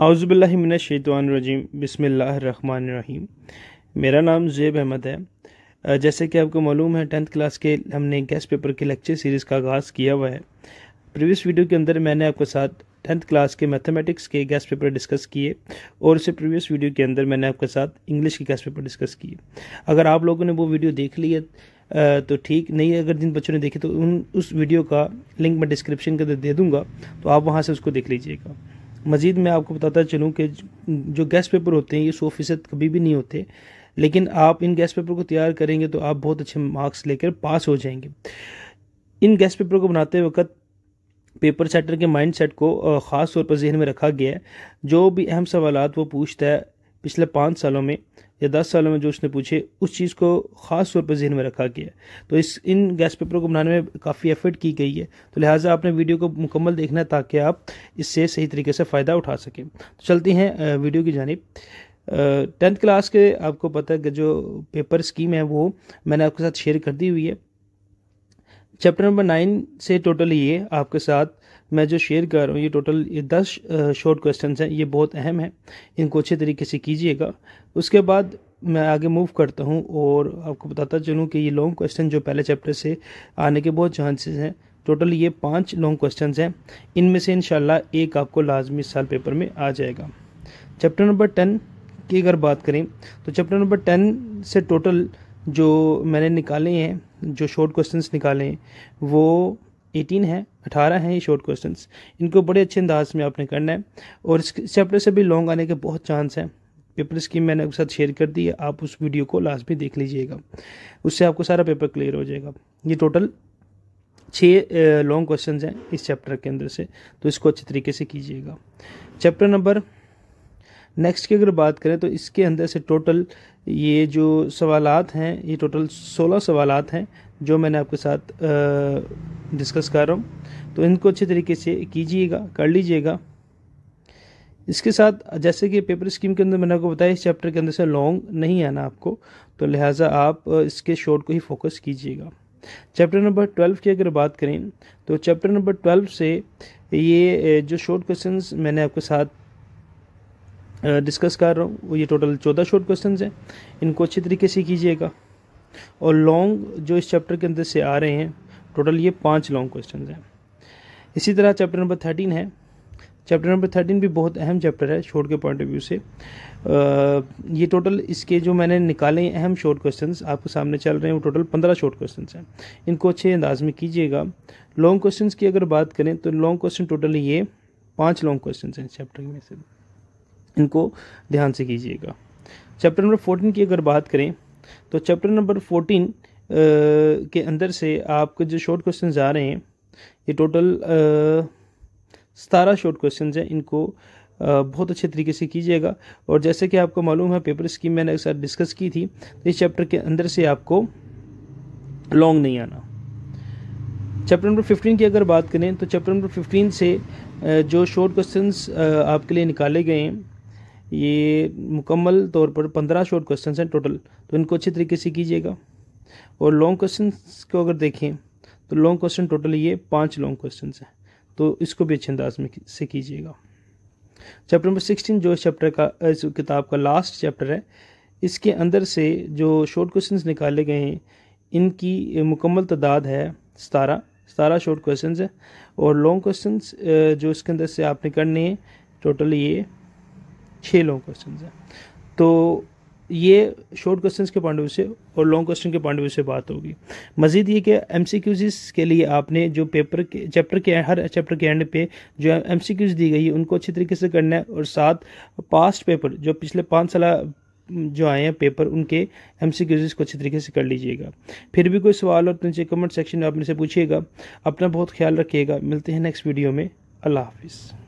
आउज़बिल्लिमिनशैतवानरजीम बिसमीम मेरा नाम ज़ेब अहमद है। जैसे कि आपको मालूम है, टेंथ क्लास के हमने गेस्ट पेपर के लेक्चर सीरीज़ का आगाज़ किया हुआ है। प्रीवियस वीडियो के अंदर मैंने आपके साथ टेंथ क्लास के मैथमेटिक्स के गेस्ट पेपर डिस्कस किए, और उससे प्रीवियस वीडियो के अंदर मैंने आपके साथ इंग्लिश के गेस्ट पेपर डिस्कस किए। अगर आप लोगों ने वो वीडियो देख ली है तो ठीक, नहीं, अगर जिन बच्चों ने देखी तो उन, उस वीडियो का लिंक मैं डिस्क्रिप्शन के अंदर दे दूँगा तो आप वहाँ से उसको देख लीजिएगा। मज़ीद मैं आपको बताता चलूँ कि जो गैस पेपर होते हैं, ये सौ फ़ीसद कभी भी नहीं होते। लेकिन आप इन गैस पेपर को तैयार करेंगे तो आप बहुत अच्छे मार्क्स लेकर पास हो जाएँगे। इन गैस पेपर को बनाते वक्त पेपर सेटर के माइंड सेट को ख़ास तौर पर जहन में रखा गया है। जो भी अहम सवाल वो पूछता है पिछले पाँच सालों में या दस सालों में जो उसने पूछे, उस चीज़ को ख़ास तौर पर जहन में रखा गया तो इस, इन गैस पेपरों को बनाने में काफ़ी एफर्ट की गई है। तो लिहाजा आपने वीडियो को मुकम्मल देखना है ताकि आप इससे सही तरीके से फ़ायदा उठा सकें। तो चलते हैं वीडियो की जानब। टेंथ क्लास के आपको पता है जो पेपर स्कीम है वो मैंने आपके साथ शेयर कर दी हुई है। चैप्टर नंबर नाइन से टोटल ये आपके साथ मैं जो शेयर कर रहा हूँ, ये टोटल ये दस शॉर्ट क्वेश्चन हैं, ये बहुत अहम है। इनको अच्छे तरीके से कीजिएगा। उसके बाद मैं आगे मूव करता हूँ और आपको बताता चलूँ कि ये लॉन्ग क्वेश्चन जो पहले चैप्टर से आने के बहुत चांसेस हैं। टोटल ये पाँच लॉन्ग क्वेश्चन हैं। इनमें से इनशाला एक आपको लाजमी साल पेपर में आ जाएगा। चैप्टर नंबर टेन की अगर बात करें तो चैप्टर नंबर टेन से टोटल जो मैंने निकाले हैं, जो शॉर्ट क्वेश्चंस निकाले हैं, वो एटीन है, अठारह हैं ये शॉर्ट क्वेश्चन इनको बड़े अच्छे अंदाज में आपने करना है और इस चैप्टर से भी लॉन्ग आने के बहुत चांस हैं। पेपर स्कीम मैंने आपके साथ शेयर कर दी है, आप उस वीडियो को लास्ट में देख लीजिएगा। उससे आपको सारा पेपर क्लियर हो जाएगा। ये टोटल छः लॉन्ग क्वेश्चन हैं इस चैप्टर के अंदर से तो इसको अच्छे तरीके से कीजिएगा। चैप्टर नंबर नेक्स्ट की अगर बात करें तो इसके अंदर से टोटल ये जो सवालात हैं, ये टोटल सोलह सवालात हैं, जो मैंने आपके साथ डिस्कस कर रहा हूँ। तो इनको अच्छे तरीके से कीजिएगा, कर लीजिएगा। इसके साथ, जैसे कि पेपर स्कीम के अंदर मैंने आपको बताया, इस चैप्टर के अंदर से लॉन्ग नहीं आना आपको तो लिहाजा आप इसके शॉर्ट को ही फोकस कीजिएगा। चैप्टर नंबर ट्वेल्व की अगर बात करें तो चैप्टर नंबर ट्वेल्व से ये जो शॉर्ट क्वेश्चंस मैंने आपके साथ डिस्कस कर रहा हूँ। ये टोटल चौदह शॉर्ट क्वेश्चन हैं। इनको अच्छी तरीके से कीजिएगा। और लॉन्ग जो इस चैप्टर के अंदर से आ रहे हैं टोटल ये पाँच लॉन्ग क्वेश्चन हैं। इसी तरह चैप्टर नंबर थर्टीन है। चैप्टर नंबर थर्टीन भी बहुत अहम चैप्टर है शॉर्ट के पॉइंट ऑफ़ व्यू से। आ, ये टोटल इसके जो मैंने निकाले अहम शॉर्ट क्वेश्चंस आपके सामने चल रहे हैं वो टोटल पंद्रह शॉर्ट क्वेश्चंस हैं। इनको अच्छे अंदाज में कीजिएगा। लॉन्ग क्वेश्चंस की अगर बात करें तो लॉन्ग क्वेश्चन टोटल ये पाँच लॉन्ग क्वेश्चन हैं चैप्टर में से। इनको ध्यान से कीजिएगा। चैप्टर नंबर फोर्टीन की अगर बात करें तो चैप्टर नंबर फोर्टीन के अंदर से आपके जो शॉर्ट क्वेश्चन आ रहे हैं, ये टोटल सतारह शॉर्ट क्वेश्चन हैं। इनको बहुत अच्छे तरीके से कीजिएगा। और जैसे कि आपको मालूम है पेपर स्कीम मैंने एक साथ डिस्कस की थी तो इस चैप्टर के अंदर से आपको लॉन्ग नहीं आना। चैप्टर नंबर फिफ्टीन की अगर बात करें तो चैप्टर नंबर फिफ्टीन से जो शॉर्ट क्वेश्चंस आपके लिए निकाले गए हैं ये मुकम्मल तौर पर पंद्रह शॉर्ट क्वेश्चन हैं टोटल तो इनको अच्छे तरीके से कीजिएगा। और लॉन्ग क्वेश्चन को अगर देखें तो लॉन्ग क्वेश्चन टोटल ये पाँच लॉन्ग क्वेश्चन हैं तो इसको भी अच्छे अंदाज में से कीजिएगा। चैप्टर नंबर सिक्सटीन जो इस चैप्टर का, इस किताब का लास्ट चैप्टर है, इसके अंदर से जो शॉर्ट क्वेश्चंस निकाले गए हैं, इनकी मुकम्मल तादाद है सतारह सतारह शॉर्ट क्वेश्चन है। और लॉन्ग क्वेश्चन जो इसके अंदर से आपने करने हैं टोटल ये छः लॉन्ग क्वेश्चन हैं। तो ये शॉर्ट क्वेश्चन के पॉइंट से और लॉन्ग क्वेश्चन के पॉइंट से बात होगी। मजीद ये कि एम के लिए आपने जो पेपर के चैप्टर के, हर चैप्टर के एंड पे जो एम दी गई है उनको अच्छी तरीके से करना है और साथ पास्ट पेपर जो पिछले पाँच साल जो आए हैं पेपर उनके एम सी को अच्छी तरीके से कर लीजिएगा। फिर भी कोई सवाल और नीचे कमेंट सेक्शन में आप से पूछिएगा। अपना बहुत ख्याल रखिएगा। मिलते हैं नेक्स्ट वीडियो में। अल्लाह हाफिज़।